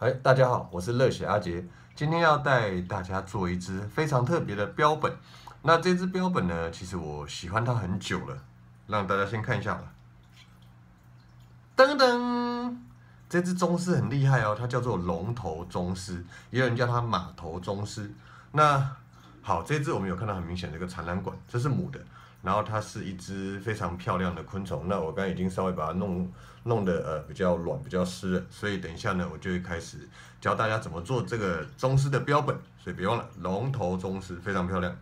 哎，大家好，我是热血阿杰，今天要带大家做一只非常特别的标本。那这只标本呢，其实我喜欢它很久了，让大家先看一下吧。噔噔，这只宗师很厉害哦，它叫做龙头宗师，也有人叫它马头宗师。那好，这只我们有看到很明显的一个产卵管，这是母的。然后它是一只非常漂亮的昆虫，那我刚才已经稍微把它弄弄得呃比较软、比较湿了，所以等一下呢，我就会开始教大家怎么做这个宗师的标本，所以别忘了龙头宗师非常漂亮。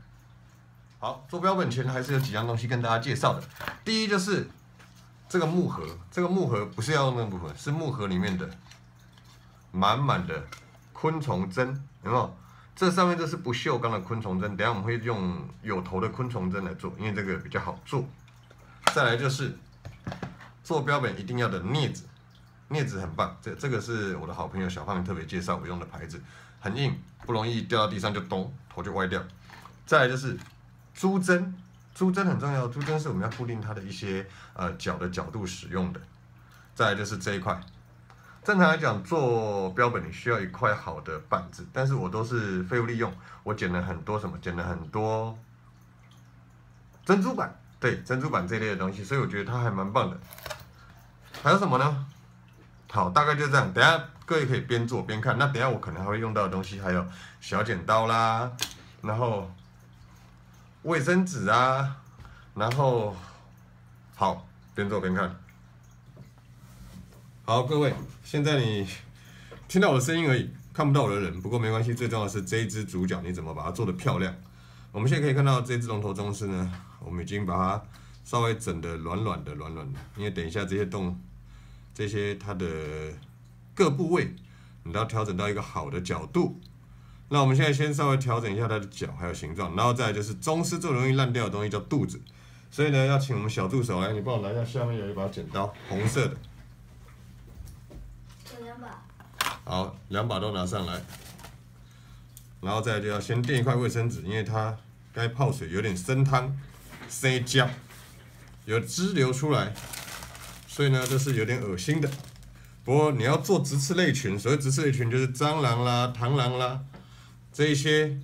好，做标本前还是有几样东西跟大家介绍的，第一就是这个木盒，这个木盒不是要用那部分，是木盒里面的满满的昆虫针，有没有？这上面这是不锈钢的昆虫针，等下我们会用有头的昆虫针来做，因为这个比较好做。再来就是做标本一定要的镊子，镊子很棒，这这个是我的好朋友小胖特别介绍我用的牌子，很硬，不容易掉到地上就咚头就歪掉。再来就是珠针，珠针很重要，珠针是我们要固定它的一些呃角的角度使用的。再来就是这一块。正常来讲，做标本你需要一块好的板子，但是我都是废物利用，我捡了很多什么，捡了很多珍珠板，对珍珠板这类的东西，所以我觉得它还蛮棒的。还有什么呢？好，大概就这样。等下各位可以边做边看。那等下我可能还会用到的东西，还有小剪刀啦，然后卫生纸啊，然后好，边做边看。好，各位，现在你听到我的声音而已，看不到我的人。不过没关系，最重要的是这一只主角你怎么把它做的漂亮。我们现在可以看到这只龙头宗师呢，我们已经把它稍微整的软软的、软软的。因为等一下这些洞、这些它的各部位，你都要调整到一个好的角度。那我们现在先稍微调整一下它的脚还有形状，然后再就是宗师最容易烂掉的东西叫肚子，所以呢要请我们小助手来，你帮我拿一下下面有一把剪刀，红色的。好，两把都拿上来，然后再就要先垫一块卫生纸，因为它该泡水有点生汤、生胶，有汁流出来，所以呢这是有点恶心的。不过你要做直刺类群，所谓直刺类群就是蟑螂啦、螳螂啦这一些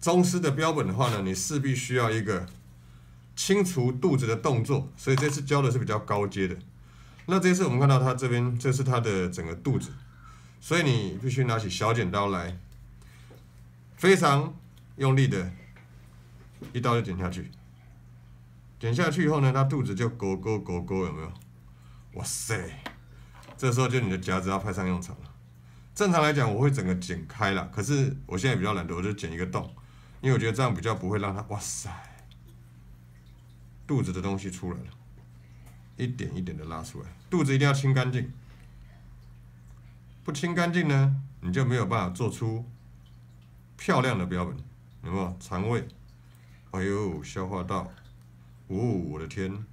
宗师的标本的话呢，你势必需要一个清除肚子的动作，所以这次教的是比较高阶的。那这次我们看到它这边，这是它的整个肚子，所以你必须拿起小剪刀来，非常用力的，一刀就剪下去。剪下去以后呢，它肚子就勾勾勾勾，有没有？哇塞！这时候就你的夹子要派上用场了。正常来讲，我会整个剪开了，可是我现在比较懒得，我就剪一个洞，因为我觉得这样比较不会让它哇塞，肚子的东西出来了。一点一点的拉出来，肚子一定要清干净，不清干净呢，你就没有办法做出漂亮的标本，有没有？肠胃，哎呦，消化道，哦，我的天，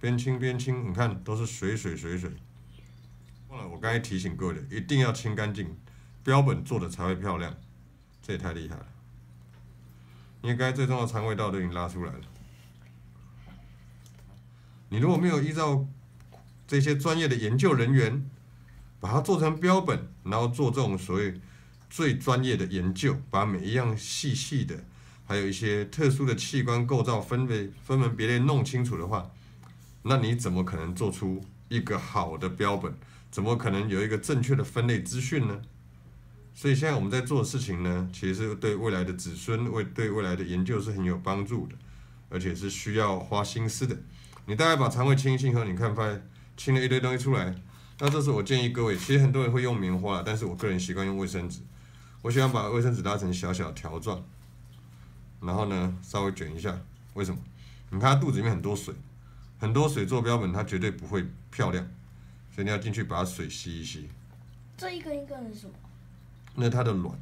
边清边清，你看都是水水水水。忘了我刚才提醒各位的，一定要清干净，标本做的才会漂亮，这也太厉害了。应该最重要的肠胃道都已经拉出来了。你如果没有依照这些专业的研究人员把它做成标本，然后做这种所谓最专业的研究，把每一样细细的，还有一些特殊的器官构造分类分门别类弄清楚的话，那你怎么可能做出一个好的标本？怎么可能有一个正确的分类资讯呢？所以现在我们在做的事情呢，其实是对未来的子孙、为对未来的研究是很有帮助的，而且是需要花心思的。你大概把肠胃清一清后，你看发现清了一堆东西出来，那这时我建议各位，其实很多人会用棉花，但是我个人习惯用卫生纸。我喜欢把卫生纸拉成小小条状，然后呢稍微卷一下。为什么？你看它肚子里面很多水，很多水做标本它绝对不会漂亮，所以你要进去把水吸一吸。这一根一根是什么？那它的卵，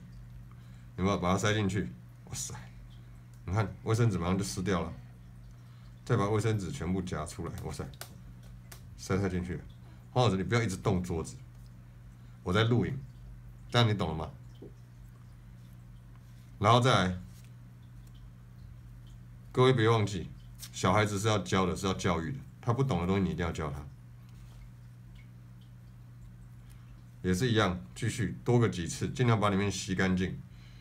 有没有把它塞进去？哇塞，你看卫生纸马上就湿掉了。再把卫生纸全部夹出来，哇塞，塞塞进去。黄老师，你不要一直动桌子，我在录影，这样你懂了吗？然后再来，各位别忘记，小孩子是要教的，是要教育的，他不懂的东西你一定要教他。也是一样，继续多个几次，尽量把里面吸干净。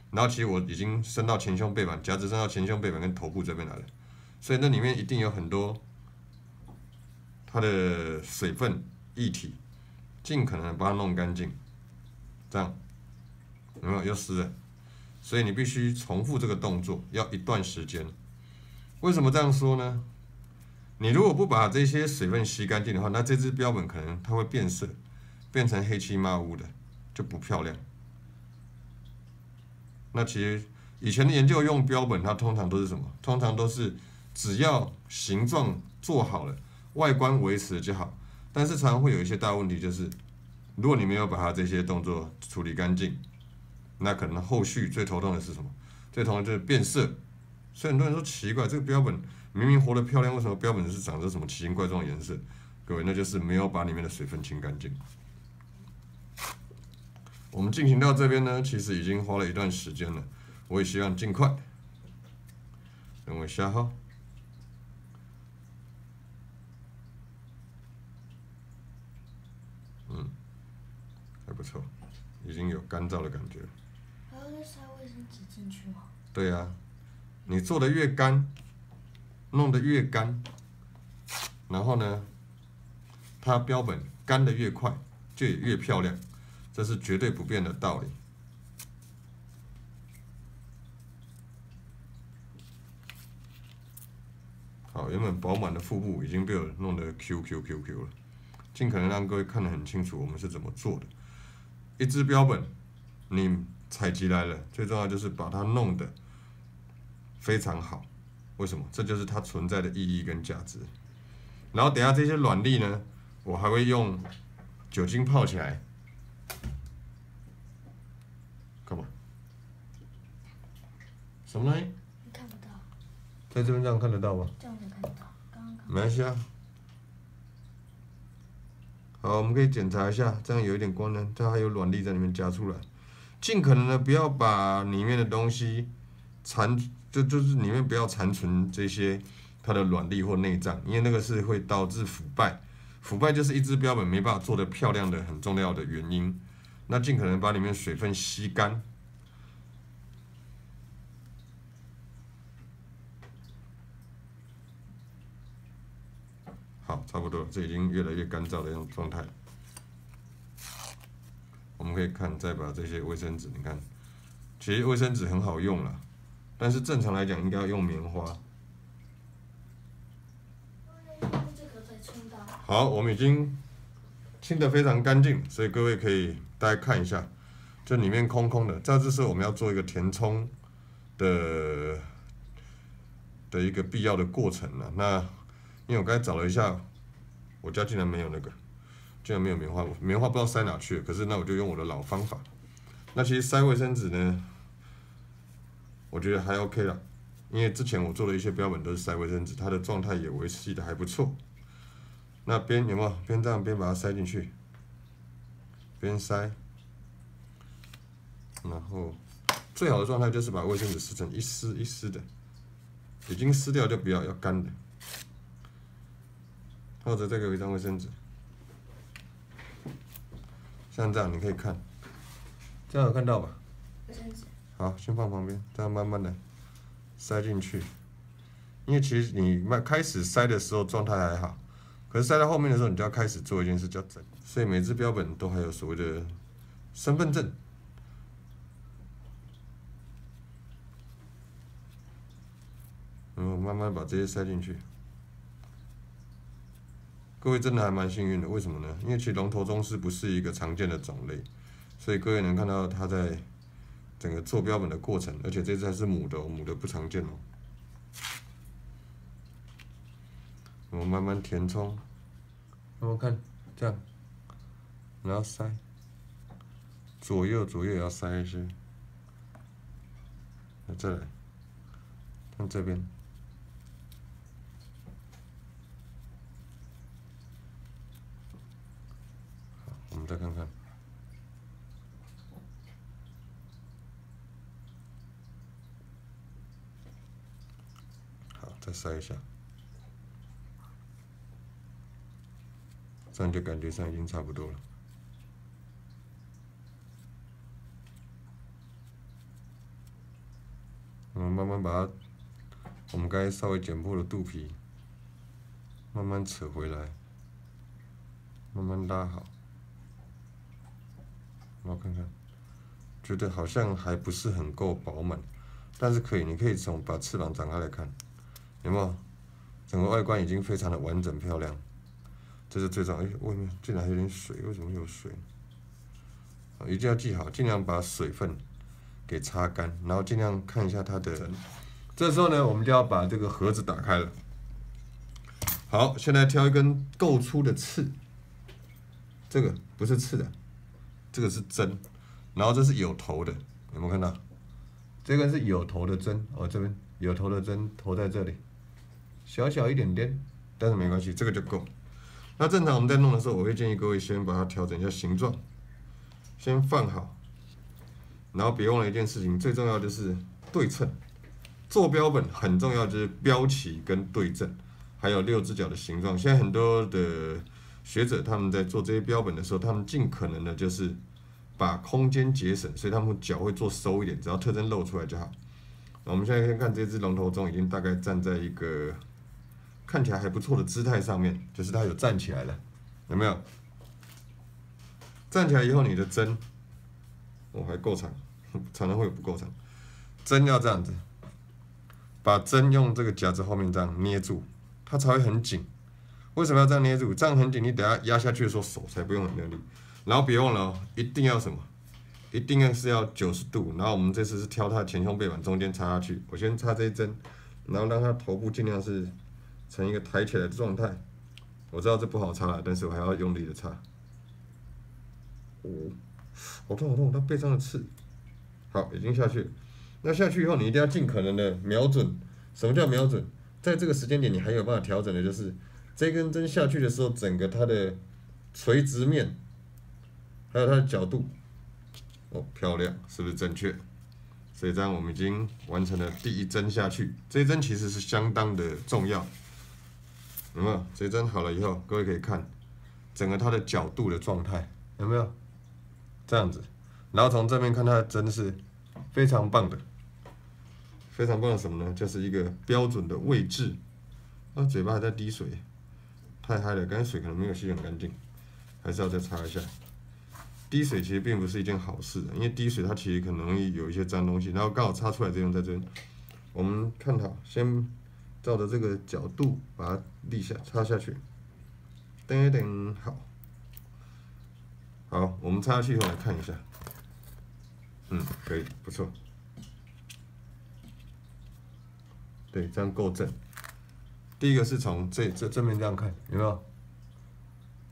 然后其实我已经伸到前胸背板，夹子伸到前胸背板跟头部这边来了，所以那里面一定有很多它的水分液体，尽可能把它弄干净。这样有没有又湿了？所以你必须重复这个动作，要一段时间。为什么这样说呢？你如果不把这些水分吸干净的话，那这只标本可能它会变色，变成黑漆麻乌的，就不漂亮。那其实以前的研究用标本，它通常都是什么？通常都是只要形状做好了，外观维持就好。但是常常会有一些大问题，就是如果你没有把它这些动作处理干净。那可能后续最头痛的是什么？最头痛就是变色。所以很多人说奇怪，这个标本明明活得漂亮，为什么标本是长着什么奇形怪状的颜色？各位，那就是没有把里面的水分清干净。我们进行到这边呢，其实已经花了一段时间了。我也希望尽快。等我一下哈。嗯，还不错，已经有干燥的感觉。塞卫生纸进去吗？对呀，你做的越干，弄得越干，然后呢，它标本干的越快，就越漂亮，这是绝对不变的道理。好，原本饱满的腹部已经被我弄得 Q Q Q Q 了，尽可能让各位看得很清楚我们是怎么做的。一只标本，你。采集来了，最重要就是把它弄得非常好。为什么？这就是它存在的意义跟价值。然后等下这些卵粒呢，我还会用酒精泡起来。干嘛？什么东西？看不到。在这边这样看得到吗？这样子看得到。刚刚看。没关系啊。好，我们可以检查一下，这样有一点光呢，它还有软粒在里面夹出来。尽可能的不要把里面的东西残，就就是里面不要残存这些它的软粒或内脏，因为那个是会导致腐败。腐败就是一只标本没办法做的漂亮的很重要的原因。那尽可能把里面水分吸干。差不多，这已经越来越干燥的一种状态。我们可以看，再把这些卫生纸，你看，其实卫生纸很好用了，但是正常来讲应该要用棉花。好，我们已经清的非常干净，所以各位可以大家看一下，这里面空空的。这就是我们要做一个填充的的一个必要的过程了。那因为我刚才找了一下，我家竟然没有那个。竟然没有棉花，棉花不知道塞哪去了。可是那我就用我的老方法。那其实塞卫生纸呢，我觉得还 OK 了，因为之前我做的一些标本都是塞卫生纸，它的状态也维持的还不错。那边有没有？边这样边把它塞进去，边塞。然后最好的状态就是把卫生纸撕成一丝一丝的，已经撕掉就不要，要干的。或者再给我一张卫生纸。像这样，你可以看，这样有看到吧？好，先放旁边，这样慢慢的塞进去。因为其实你慢开始塞的时候状态还好，可是塞到后面的时候，你就要开始做一件事叫整。所以每只标本都还有所谓的身份证。然后慢慢把这些塞进去。各位真的还蛮幸运的，为什么呢？因为其实龙头宗师不是一个常见的种类，所以各位能看到它在整个做标本的过程，而且这只还是母的，母的不常见哦。我们慢慢填充，那我看这样，然后塞，左右左右也要塞一些，那再来，看这边。塞一下。这样就感觉上已经差不多了。我们慢慢把它我们该稍微剪破的肚皮慢慢扯回来慢慢拉好。我看看觉得好像还不是很够饱满但是可以你可以从把翅膀展开来看。有没有？整个外观已经非常的完整漂亮。这是最重要，哎，外面竟然还有点水，为什么有水？啊，一定要记好，尽量把水分给擦干，然后尽量看一下它的。这时候呢，我们就要把这个盒子打开了。好，现在挑一根够粗的刺，这个不是刺的，这个是针，然后这是有头的，有没有看到？这根是有头的针，哦，这边有头的针，头在这里，小小一点点，但是没关系，这个就够。那正常我们在弄的时候，我会建议各位先把它调整一下形状，先放好，然后别忘了一件事情，最重要就是对称。做标本很重要，就是标旗跟对正，还有六只脚的形状。现在很多的学者他们在做这些标本的时候，他们尽可能的就是把空间节省，所以他们脚会做收一点，只要特征露出来就好。我们现在先看这只龙头钟，已经大概站在一个。看起来还不错的姿态上面，就是它有站起来了，有没有？站起来以后，你的针，我还够长，常常会有不够长，针要这样子，把针用这个夹子后面这样捏住，它才会很紧。为什么要这样捏住？这样很紧，你等下压下去的时候手才不用很用力。然后别忘了哦，一定要什么？一定要是要九十度。然后我们这次是挑它前胸背板中间插下去，我先插这一针，然后让它头部尽量是。成一个抬起来的状态，我知道这不好擦了，但是我还要用力的擦。哦，好痛好痛，它背上的刺。好，已经下去。那下去以后，你一定要尽可能的瞄准。什么叫瞄准？在这个时间点，你还有办法调整的，就是这根针下去的时候，整个它的垂直面，还有它的角度，哦，漂亮，是不是正确？所以这样我们已经完成了第一针下去。这一针其实是相当的重要。有没有？这针好了以后，各位可以看整个它的角度的状态有没有？这样子，然后从这边看它的针是非常棒的，非常棒的什么呢？就是一个标准的位置。啊，嘴巴还在滴水，太嗨了，刚才水可能没有吸很干净，还是要再擦一下。滴水其实并不是一件好事，因为滴水它其实可能容易有一些脏东西，然后刚好擦出来这种在这边，我们看好先。照着这个角度把它立下插下去，噔噔好，好，我们插下去以后来看一下，嗯，可以，不错，对，这样够正。第一个是从这这正面这样看，有没有？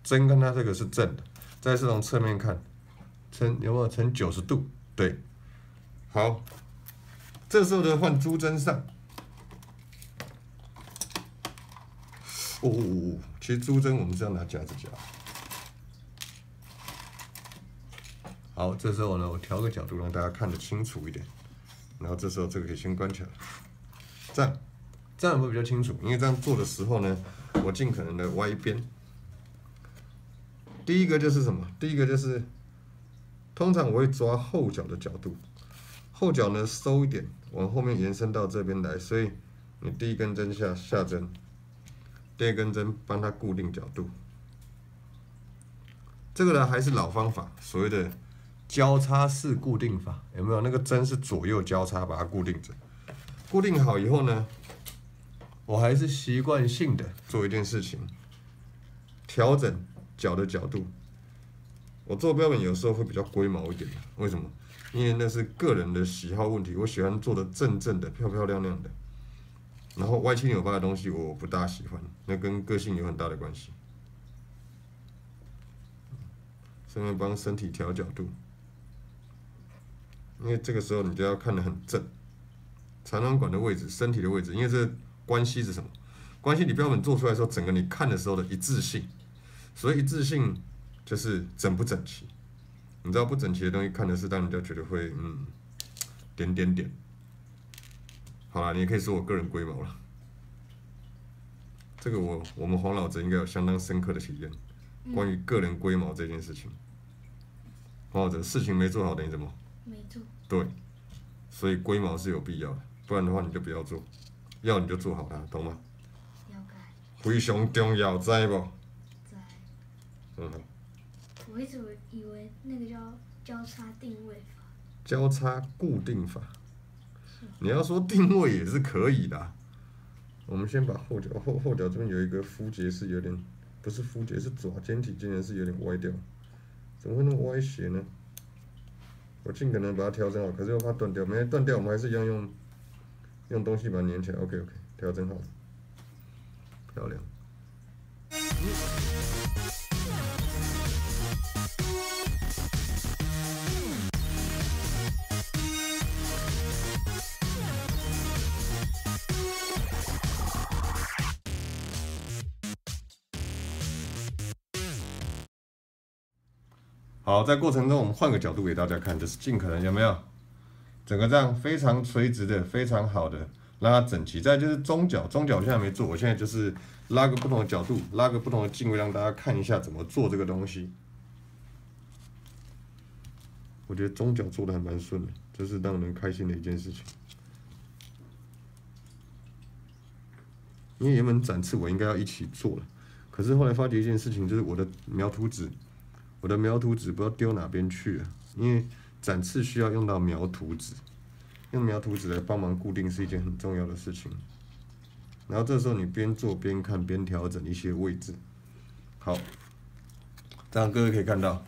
针跟它这个是正的，再是从侧面看，呈有没有呈九十度？对，好，这时候呢换珠针上。哦哦哦！其实珠针我们是要拿夹子夹。好，这时候呢，我调个角度让大家看得清楚一点。然后这时候这个可以先关起来，这样这样会比较清楚。因为这样做的时候呢，我尽可能的歪一边。第一个就是什么？第一个就是，通常我会抓后脚的角度，后脚呢收一点，往后面延伸到这边来。所以你第一根针下下针。第二根针帮它固定角度，这个呢还是老方法，所谓的交叉式固定法，有没有？那个针是左右交叉把它固定着，固定好以后呢，我还是习惯性的做一件事情，调整脚的角度。我做标本有时候会比较龟毛一点，为什么？因为那是个人的喜好问题，我喜欢做的正正的、漂漂亮亮的。然后歪七扭八的东西我不大喜欢，那跟个性有很大的关系。顺便帮身体调角度，因为这个时候你就要看得很正，产卵管的位置、身体的位置，因为这关系是什么？关系你标本做出来的时候，整个你看的时候的一致性。所以一致性就是整不整齐。你知道不整齐的东西看的是，让人家觉得会嗯点点点。好了，你也可以说我个人龟毛了。这个我我们黄老哲应该有相当深刻的体验，关于个人龟毛这件事情。黄老哲事情没做好等于什么？没做。对，所以龟毛是有必要的。不然的话你就不要做，要你就做好它，懂吗？非常重要，知不？知。嗯，我一直以为那个叫交叉定位法。交叉固定法，你要说定位也是可以的。我们先把后脚后后脚这边有一个肤节是有点，不是肤节是爪尖体竟然是有点歪掉，怎么会那么歪斜呢？我尽可能把它调整好，可是又怕断掉，没断掉我们还是一样用用东西把它粘起来。OK OK，调整好，漂亮。好，在过程中我们换个角度给大家看，就是尽可能有没有整个这样非常垂直的、非常好的拉整齐。再就是中角，中角我现在没做，我现在就是拉个不同的角度，拉个不同的镜位，让大家看一下怎么做这个东西。我觉得中角做的还蛮顺的，这是让人开心的一件事情。因为原本展翅我应该要一起做了，可是后来发觉一件事情，就是我的描图纸。我的描图纸不知道丢哪边去了，因为展翅需要用到描图纸，用描图纸来帮忙固定是一件很重要的事情。然后这时候你边做边看边调整一些位置，好，这样各位可以看到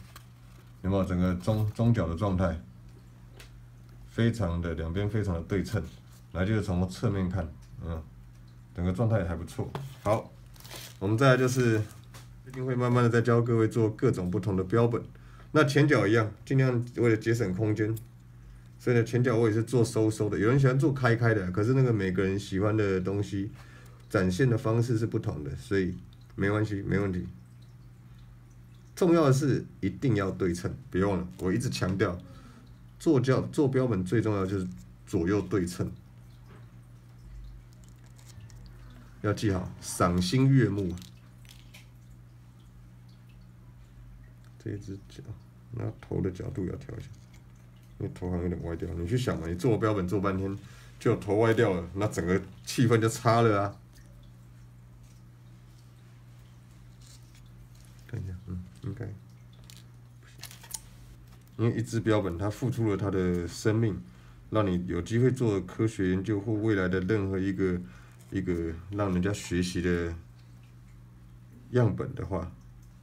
有没有整个中中角的状态，非常的两边非常的对称，来就是从侧面看，嗯，整个状态还不错。好，我们再来就是。一定会慢慢的在教各位做各种不同的标本，那前脚一样，尽量为了节省空间，所以呢前脚我也是做收收的。有人喜欢做开开的，可是那个每个人喜欢的东西展现的方式是不同的，所以没关系，没问题。重要的是一定要对称，别忘了，我一直强调，做教做标本最重要就是左右对称，要记好，赏心悦目。这只脚，那头的角度要调一下，因为头好像有点歪掉。你去想嘛，你做标本做半天，就头歪掉了，那整个气氛就差了啊。看一下，嗯，应该，因为一只标本它付出了它的生命，让你有机会做科学研究或未来的任何一个一个让人家学习的样本的话，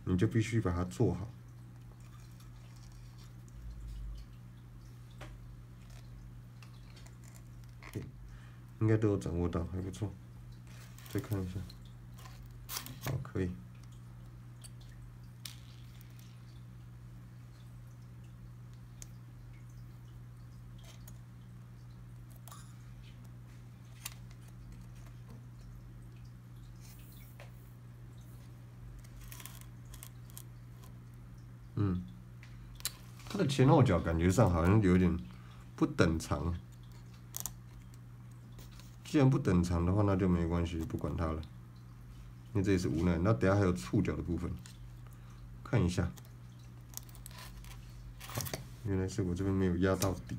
你就必须把它做好。应该都有掌握到，还不错。再看一下，好，可以。嗯，它的前后脚感觉上好像有点不等长。既然不等长的话，那就没关系，不管它了。因为这也是无奈。那等下还有触角的部分，看一下。好，原来是我这边没有压到底。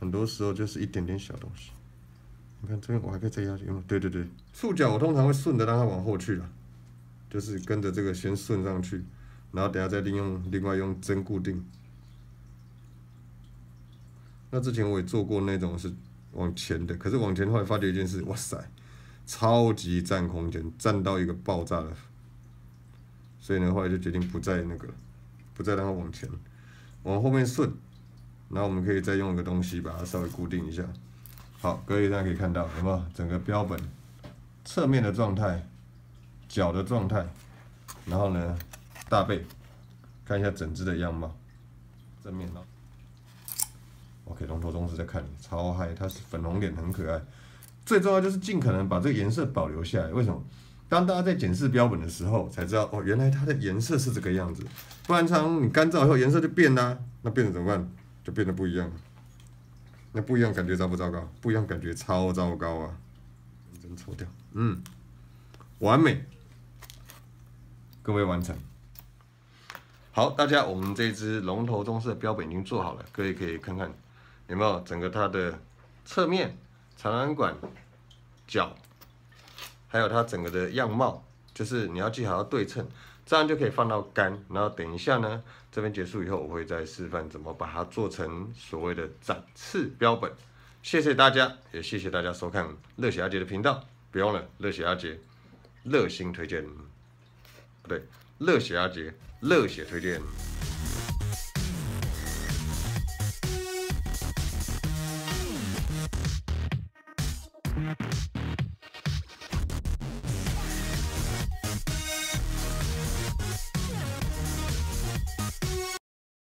很多时候就是一点点小东西。你看这边我还可以再压？对对对，触角我通常会顺着让它往后去了，就是跟着这个先顺上去，然后等下再利用另外用针固定。那之前我也做过那种是。往前的，可是往前后来发觉一件事，哇塞，超级占空间，占到一个爆炸了。所以呢，后来就决定不再那个，不再让它往前，往后面顺。然后我们可以再用一个东西把它稍微固定一下。好，各位大家可以看到，有没有整个标本侧面的状态，脚的状态，然后呢，大背，看一下整只的样貌，正面哦。OK，龙头宗师在看你，超嗨，它是粉红脸，很可爱。最重要就是尽可能把这个颜色保留下来。为什么？当大家在检视标本的时候，才知道哦，原来它的颜色是这个样子。不然常你干燥以后颜色就变啦，那变得怎么办？就变得不一样。那不一样感觉糟不糟糕？不一样感觉超糟糕啊！真抽掉，嗯，完美，各位完成。好，大家，我们这只龙头棕色的标本已经做好了，各位可以看看。有没有？整个它的侧面，长安管脚，还有？它整个的样貌，就是你要记好要对称，这样就可以放到干。然后等一下呢，这边结束以后，我会再示范怎么把它做成所谓的展翅标本。谢谢大家，也谢谢大家收看热血阿杰的频道。别忘了热血阿杰热心推荐，不对，热血阿杰热血推荐。